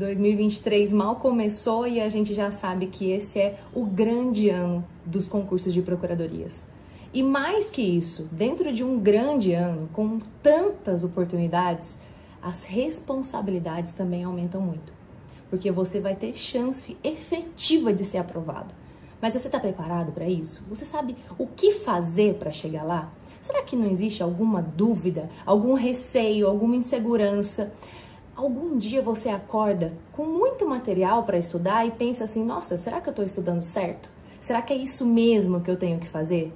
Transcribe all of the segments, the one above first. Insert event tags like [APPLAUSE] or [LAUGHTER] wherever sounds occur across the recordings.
2023 mal começou e a gente já sabe que esse é o grande ano dos concursos de procuradorias. E mais que isso, dentro de um grande ano, com tantas oportunidades, as responsabilidades também aumentam muito. Porque você vai ter chance efetiva de ser aprovado. Mas você está preparado para isso? Você sabe o que fazer para chegar lá? Será que não existe alguma dúvida, algum receio, alguma insegurança? Algum dia você acorda com muito material para estudar e pensa assim: nossa, será que eu estou estudando certo? Será que é isso mesmo que eu tenho que fazer?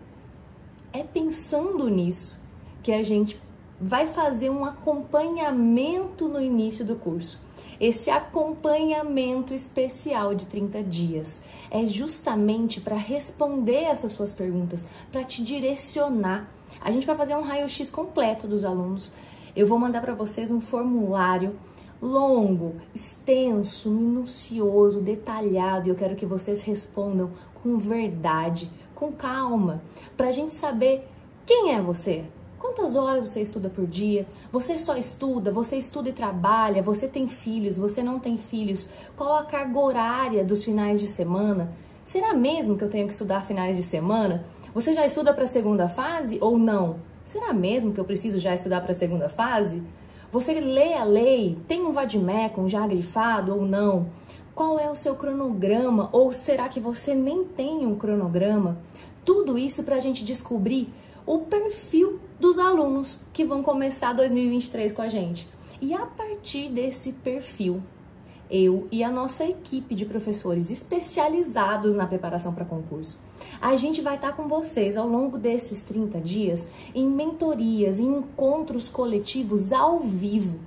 É pensando nisso que a gente vai fazer um acompanhamento no início do curso. Esse acompanhamento especial de 30 dias é justamente para responder essas suas perguntas, para te direcionar. A gente vai fazer um raio-x completo dos alunos. Eu vou mandar para vocês um formulário longo, extenso, minucioso, detalhado. E eu quero que vocês respondam com verdade, com calma, para a gente saber quem é você. Quantas horas você estuda por dia? Você só estuda? Você estuda e trabalha? Você tem filhos? Você não tem filhos? Qual a carga horária dos finais de semana? Será mesmo que eu tenho que estudar finais de semana? Você já estuda para a segunda fase ou não? Será mesmo que eu preciso já estudar para a segunda fase? Você lê a lei? Tem um vademecum já grifado ou não? Qual é o seu cronograma? Ou será que você nem tem um cronograma? Tudo isso para a gente descobrir o perfil dos alunos que vão começar 2023 com a gente. E a partir desse perfil, eu e a nossa equipe de professores especializados na preparação para concurso, a gente vai estar com vocês ao longo desses 30 dias em mentorias, em encontros coletivos ao vivo.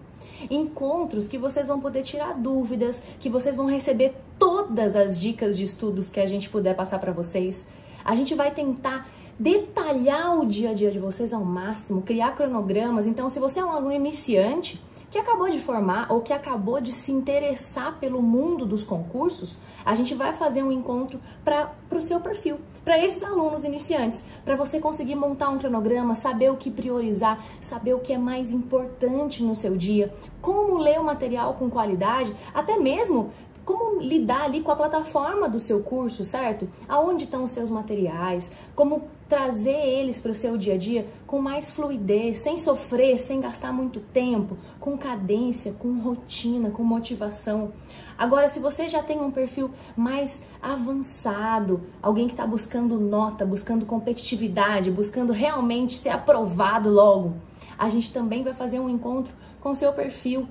Encontros que vocês vão poder tirar dúvidas, que vocês vão receber todas as dicas de estudos que a gente puder passar para vocês. A gente vai tentar detalhar o dia a dia de vocês ao máximo, criar cronogramas. Então, se você é um aluno iniciante que acabou de formar ou que acabou de se interessar pelo mundo dos concursos, a gente vai fazer um encontro para o seu perfil, para esses alunos iniciantes, para você conseguir montar um cronograma, saber o que priorizar, saber o que é mais importante no seu dia, como ler o material com qualidade, até mesmo como lidar ali com a plataforma do seu curso, certo? Aonde estão os seus materiais, como trazer eles para o seu dia a dia com mais fluidez, sem sofrer, sem gastar muito tempo, com cadência, com rotina, com motivação. Agora, se você já tem um perfil mais avançado, alguém que está buscando nota, buscando competitividade, buscando realmente ser aprovado logo, a gente também vai fazer um encontro com seu perfil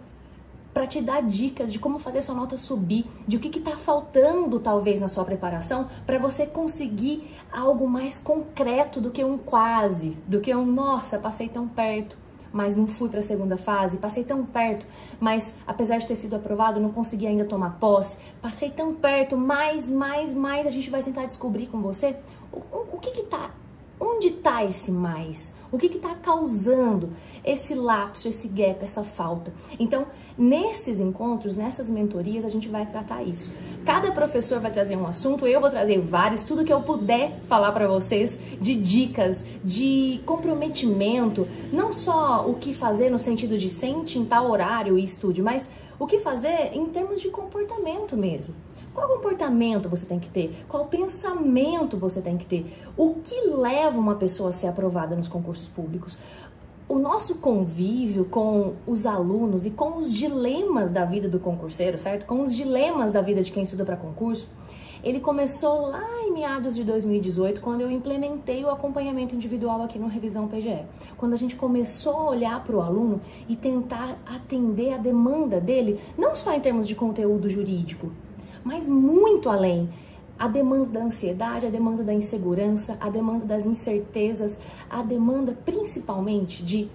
para te dar dicas de como fazer sua nota subir, de o que está faltando talvez na sua preparação para você conseguir algo mais concreto do que um quase, do que um nossa, passei tão perto, mas não fui para a segunda fase, passei tão perto, mas apesar de ter sido aprovado, não consegui ainda tomar posse, passei tão perto, mais, mais, mais, a gente vai tentar descobrir com você o, o, o que está Onde está esse mais? O que está causando esse lapso, esse gap, essa falta? Então, nesses encontros, nessas mentorias, a gente vai tratar isso. Cada professor vai trazer um assunto, eu vou trazer vários, tudo que eu puder falar para vocês de dicas, de comprometimento, não só o que fazer no sentido de sente em tal horário e estude, mas o que fazer em termos de comportamento mesmo. Qual comportamento você tem que ter? Qual pensamento você tem que ter? O que leva uma pessoa a ser aprovada nos concursos públicos? O nosso convívio com os alunos e com os dilemas da vida do concurseiro, certo? Com os dilemas da vida de quem estuda para concurso, ele começou lá em meados de 2018, quando eu implementei o acompanhamento individual aqui no Revisão PGE. Quando a gente começou a olhar para o aluno e tentar atender a demanda dele, não só em termos de conteúdo jurídico, mas muito além. A demanda da ansiedade, a demanda da insegurança, a demanda das incertezas, a demanda principalmente de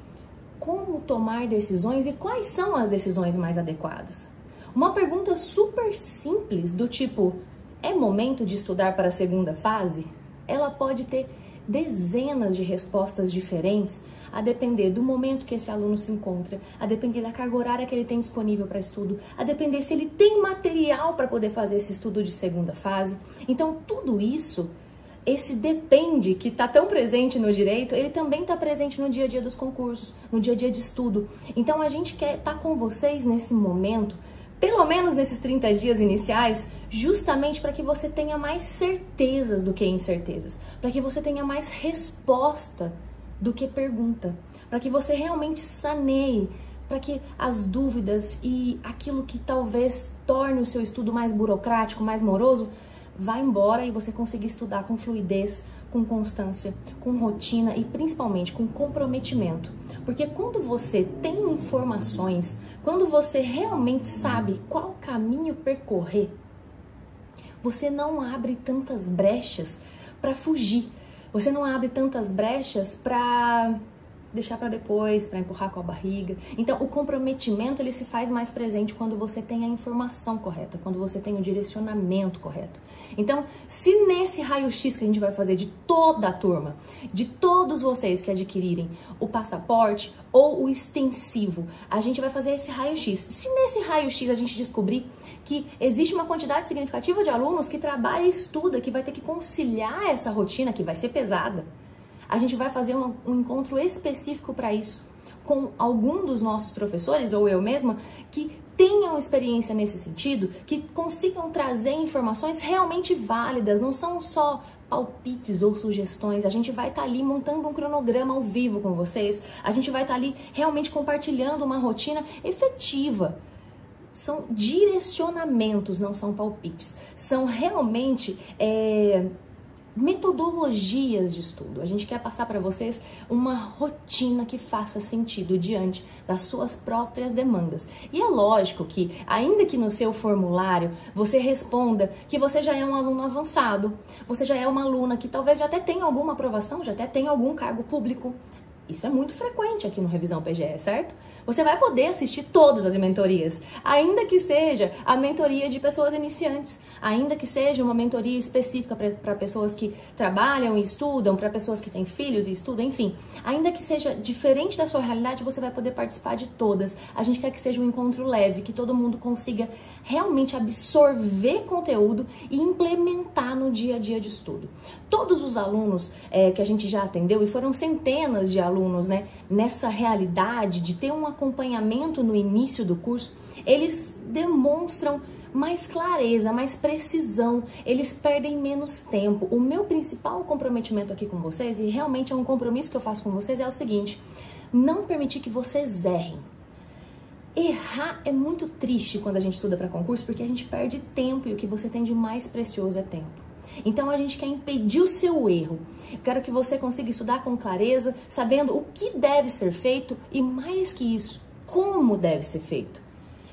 como tomar decisões e quais são as decisões mais adequadas. Uma pergunta super simples do tipo: é momento de estudar para a segunda fase? Ela pode ter dezenas de respostas diferentes a depender do momento que esse aluno se encontra, a depender da carga horária que ele tem disponível para estudo, a depender se ele tem material para poder fazer esse estudo de segunda fase. Então, tudo isso esse depende que está tão presente no direito, ele também está presente no dia a dia dos concursos, no dia a dia de estudo. Então a gente quer estar tá com vocês nesse momento pelo menos nesses 30 dias iniciais, justamente para que você tenha mais certezas do que incertezas, para que você tenha mais resposta do que pergunta, para que você realmente saneie, para que as dúvidas e aquilo que talvez torne o seu estudo mais burocrático, mais moroso, vá embora e você consiga estudar com fluidez, com constância, com rotina e principalmente com comprometimento. Porque quando você tem informações, quando você realmente sabe qual caminho percorrer, você não abre tantas brechas para fugir. Você não abre tantas brechas para deixar para depois, para empurrar com a barriga. Então, o comprometimento ele se faz mais presente quando você tem a informação correta, quando você tem o direcionamento correto. Então, se nesse raio-x que a gente vai fazer de toda a turma, de todos vocês que adquirirem o passaporte ou o extensivo, a gente vai fazer esse raio-x. Se nesse raio-x a gente descobrir que existe uma quantidade significativa de alunos que trabalha e estuda, que vai ter que conciliar essa rotina que vai ser pesada, a gente vai fazer um, um encontro específico para isso com algum dos nossos professores ou eu mesma que tenham experiência nesse sentido, que consigam trazer informações realmente válidas, não são só palpites ou sugestões. A gente vai estar tá ali montando um cronograma ao vivo com vocês, a gente vai estar tá ali realmente compartilhando uma rotina efetiva. São direcionamentos, não são palpites. São realmente. É metodologias de estudo. A gente quer passar para vocês uma rotina que faça sentido diante das suas próprias demandas. E é lógico que, ainda que no seu formulário você responda que você já é um aluno avançado, você já é uma aluna que talvez já até tenha alguma aprovação, já até tenha algum cargo público, isso é muito frequente aqui no Revisão PGE, certo? Você vai poder assistir todas as mentorias, ainda que seja a mentoria de pessoas iniciantes, ainda que seja uma mentoria específica para pessoas que trabalham e estudam, para pessoas que têm filhos e estudam, enfim. Ainda que seja diferente da sua realidade, você vai poder participar de todas. A gente quer que seja um encontro leve, que todo mundo consiga realmente absorver conteúdo e implementar no dia a dia de estudo. Todos os alunos é, que a gente já atendeu, e foram centenas de alunos, alunos, né, nessa realidade de ter um acompanhamento no início do curso, eles demonstram mais clareza, mais precisão, eles perdem menos tempo. O meu principal comprometimento aqui com vocês, e realmente é um compromisso que eu faço com vocês, é o seguinte: não permitir que vocês errem. Errar é muito triste quando a gente estuda para concurso, porque a gente perde tempo e o que você tem de mais precioso é tempo. Então a gente quer impedir o seu erro. Eu quero que você consiga estudar com clareza, sabendo o que deve ser feito e mais que isso, como deve ser feito.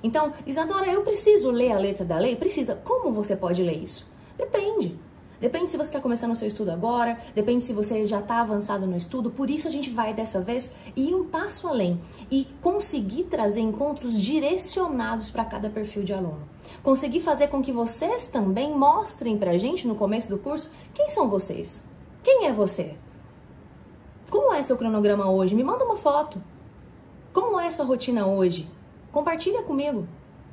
Então, Isadora, eu preciso ler a letra da lei? Precisa. Como você pode ler isso? Depende. Depende se você está começando o seu estudo agora, depende se você já está avançado no estudo. Por isso a gente vai dessa vez ir um passo além e conseguir trazer encontros direcionados para cada perfil de aluno. Conseguir fazer com que vocês também mostrem para a gente no começo do curso quem são vocês. Quem é você? Como é seu cronograma hoje? Me manda uma foto. Como é sua rotina hoje? Compartilha comigo.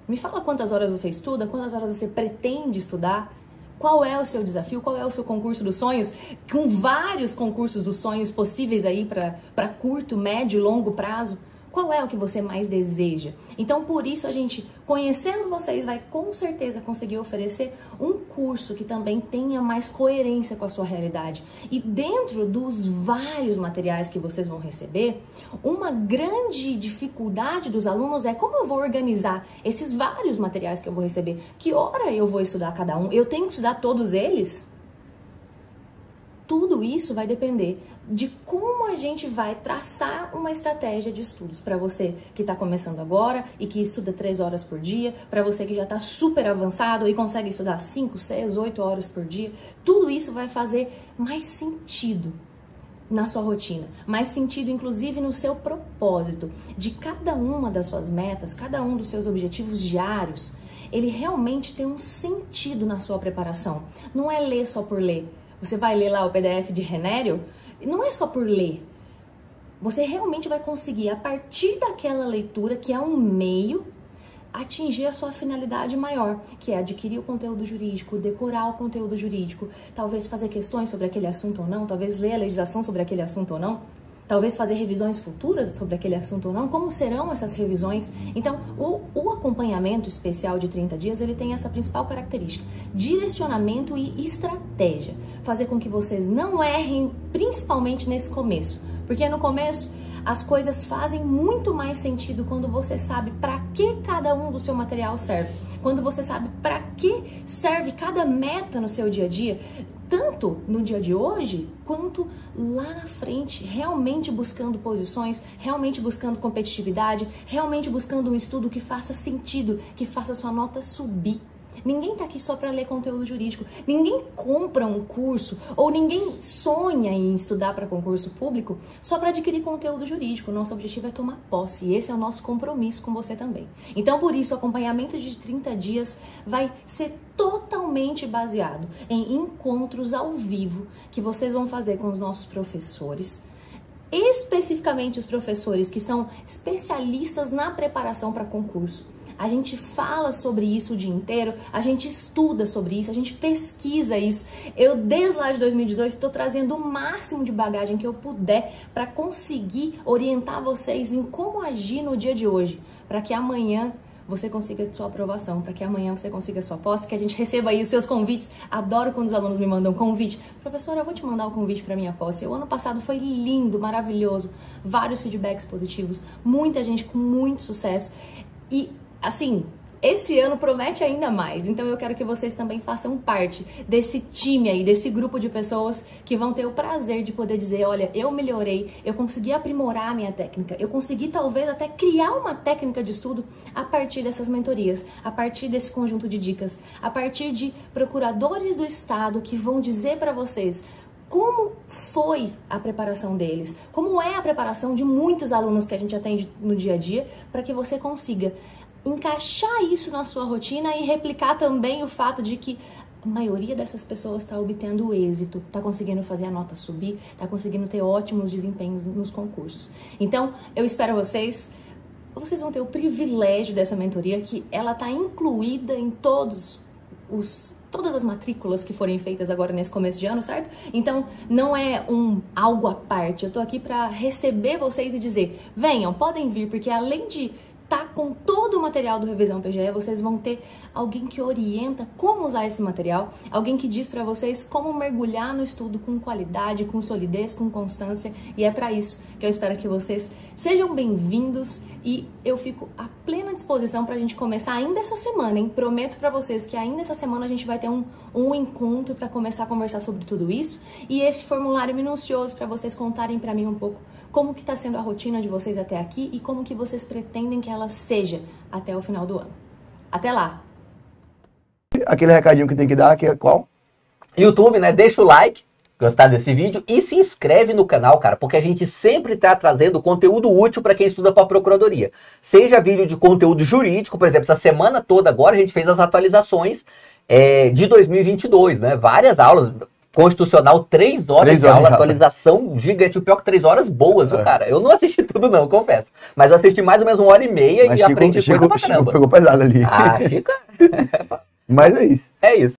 Me fala quantas horas você estuda, quantas horas você pretende estudar. Qual é o seu desafio? Qual é o seu concurso dos sonhos? Com vários concursos dos sonhos possíveis aí para curto, médio e longo prazo. Qual é o que você mais deseja? Então, por isso, a gente, conhecendo vocês, vai com certeza conseguir oferecer um curso que também tenha mais coerência com a sua realidade. E dentro dos vários materiais que vocês vão receber, uma grande dificuldade dos alunos é como eu vou organizar esses vários materiais que eu vou receber. Que hora eu vou estudar cada um? Eu tenho que estudar todos eles? Tudo isso vai depender de como a gente vai traçar uma estratégia de estudos para você que está começando agora e que estuda três horas por dia, para você que já está super avançado e consegue estudar cinco, seis, oito horas por dia. Tudo isso vai fazer mais sentido na sua rotina, mais sentido inclusive no seu propósito de cada uma das suas metas, cada um dos seus objetivos diários. Ele realmente tem um sentido na sua preparação. Não é ler só por ler você vai ler lá o PDF de Renério, não é só por ler. Você realmente vai conseguir, a partir daquela leitura, que é um meio, atingir a sua finalidade maior, que é adquirir o conteúdo jurídico, decorar o conteúdo jurídico, talvez fazer questões sobre aquele assunto ou não, talvez ler a legislação sobre aquele assunto ou não. Talvez fazer revisões futuras sobre aquele assunto ou não, como serão essas revisões. Então, o, o acompanhamento especial de 30 dias, ele tem essa principal característica, direcionamento e estratégia. Fazer com que vocês não errem, principalmente nesse começo. Porque no começo, as coisas fazem muito mais sentido quando você sabe para que cada um do seu material serve. Quando você sabe para que serve cada meta no seu dia a dia, tanto no dia de hoje quanto lá na frente, realmente buscando posições, realmente buscando competitividade, realmente buscando um estudo que faça sentido, que faça sua nota subir. Ninguém está aqui só para ler conteúdo jurídico. Ninguém compra um curso ou ninguém sonha em estudar para concurso público só para adquirir conteúdo jurídico. Nosso objetivo é tomar posse e esse é o nosso compromisso com você também. Então, por isso, o acompanhamento de 30 dias vai ser totalmente baseado em encontros ao vivo que vocês vão fazer com os nossos professores especificamente os professores que são especialistas na preparação para concurso a gente fala sobre isso o dia inteiro, a gente estuda sobre isso, a gente pesquisa isso. Eu, desde lá de 2018, estou trazendo o máximo de bagagem que eu puder para conseguir orientar vocês em como agir no dia de hoje, para que amanhã você consiga sua aprovação, para que amanhã você consiga sua posse, que a gente receba aí os seus convites. Adoro quando os alunos me mandam convite. Professora, eu vou te mandar o convite para minha posse. O ano passado foi lindo, maravilhoso, vários feedbacks positivos, muita gente com muito sucesso. E assim, esse ano promete ainda mais. Então eu quero que vocês também façam parte desse time aí, desse grupo de pessoas que vão ter o prazer de poder dizer, olha, eu melhorei, eu consegui aprimorar a minha técnica, eu consegui talvez até criar uma técnica de estudo a partir dessas mentorias, a partir desse conjunto de dicas, a partir de procuradores do estado que vão dizer para vocês como foi a preparação deles, como é a preparação de muitos alunos que a gente atende no dia a dia, para que você consiga encaixar isso na sua rotina e replicar também o fato de que a maioria dessas pessoas está obtendo êxito, está conseguindo fazer a nota subir, está conseguindo ter ótimos desempenhos nos concursos. Então, eu espero vocês. Vocês vão ter o privilégio dessa mentoria que ela está incluída em todos os todas as matrículas que forem feitas agora nesse começo de ano, certo? Então, não é um algo à parte. Eu tô aqui para receber vocês e dizer: "Venham, podem vir, porque além de tá com todo o material do Revisão PGE, vocês vão ter alguém que orienta como usar esse material, alguém que diz para vocês como mergulhar no estudo com qualidade, com solidez, com constância, e é para isso que eu espero que vocês sejam bem-vindos. E eu fico à plena disposição para a gente começar ainda essa semana, hein? Prometo para vocês que ainda essa semana a gente vai ter um, um encontro para começar a conversar sobre tudo isso. E esse formulário minucioso para vocês contarem para mim um pouco como que está sendo a rotina de vocês até aqui e como que vocês pretendem que ela seja até o final do ano. Até lá! Aquele recadinho que tem que dar, que é qual? YouTube, né? Deixa o like, gostar desse vídeo e se inscreve no canal, cara, porque a gente sempre está trazendo conteúdo útil para quem estuda para a procuradoria. Seja vídeo de conteúdo jurídico, por exemplo, essa semana toda agora a gente fez as atualizações é, de 2022, né? Várias aulas, Constitucional, três horas três de horas aula, de atualização gigante. O pior que três horas boas, viu, é. cara? Eu não assisti tudo, não, confesso. Mas eu assisti mais ou menos uma hora e meia Mas e Chico, aprendi Chico, coisa pra caramba. Chico pegou pesado ali. Ah, Chico. [LAUGHS] Mas é isso. É isso.